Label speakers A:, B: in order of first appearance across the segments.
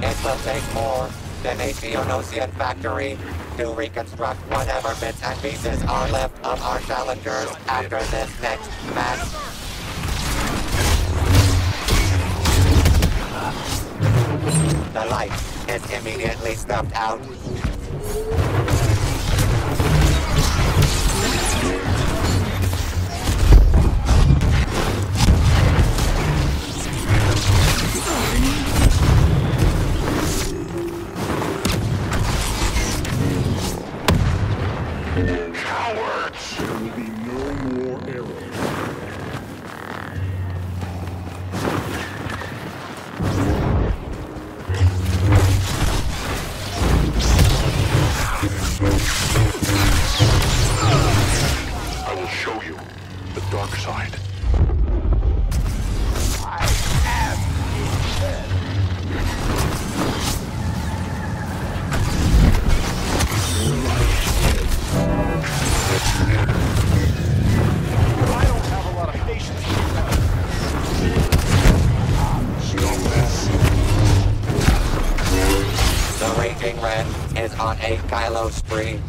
A: It will take more than a Geonosian factory to reconstruct whatever bits and pieces are left of our challengers after this next match. The light is immediately snuffed out.
B: Dark side.
C: I don't have a lot of patience.
A: The Raging Red is on a Kylo spree.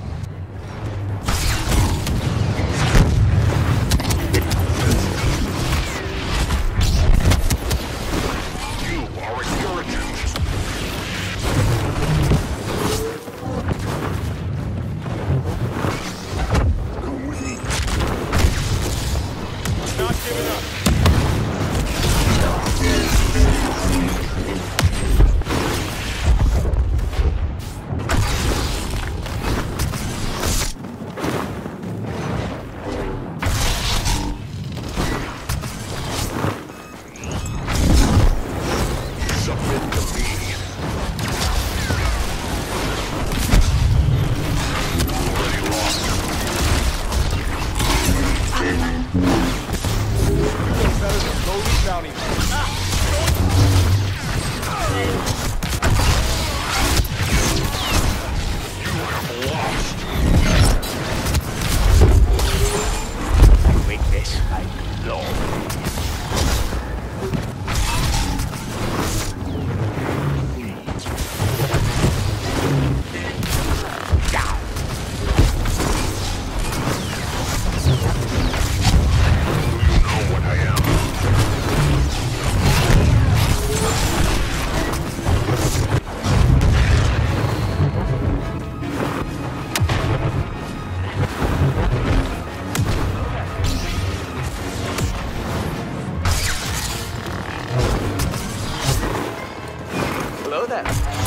D: Hello there.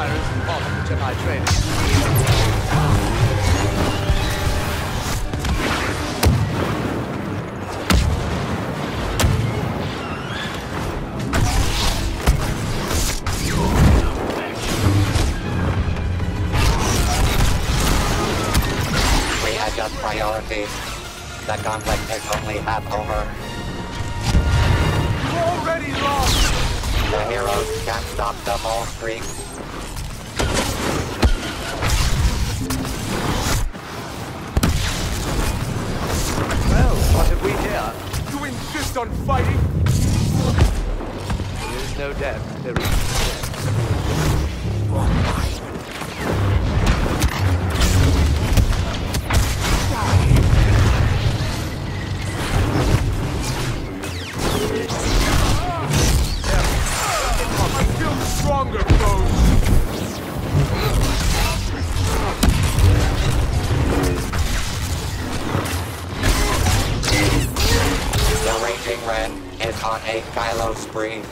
D: Blaster fire isn't part of the Jedi training.
A: Priorities. The conflict is only half over.
C: You already lost.
A: The heroes can't stop the Maul streak.
D: What have we here?
C: You insist on fighting?
D: There is no death. There is no death.
A: Raging Red is on a Kylo spree.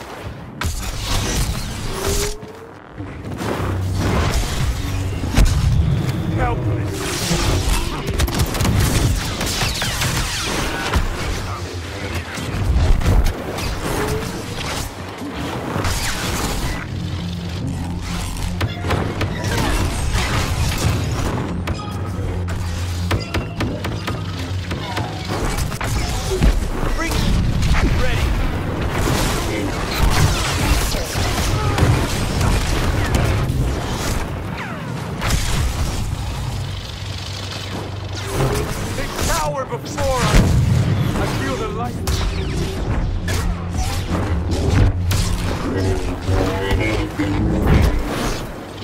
C: Helpless. Before. I, I feel the light.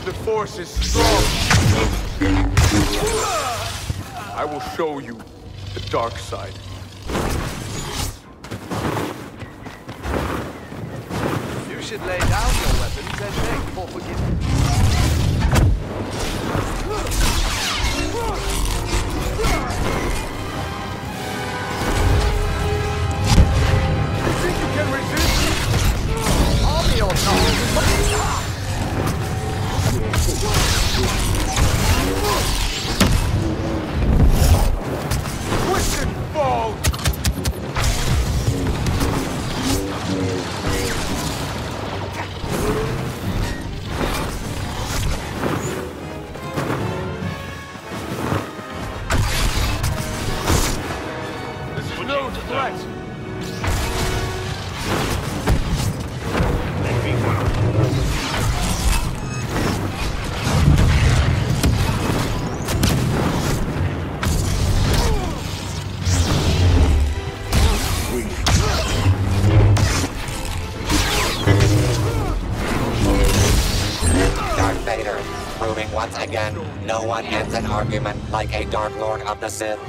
C: The force is strong. I will show you the dark side.
D: You should lay down your weapons and beg for forgiveness.
A: Proving once again, no one ends an argument like a Dark Lord of the Sith.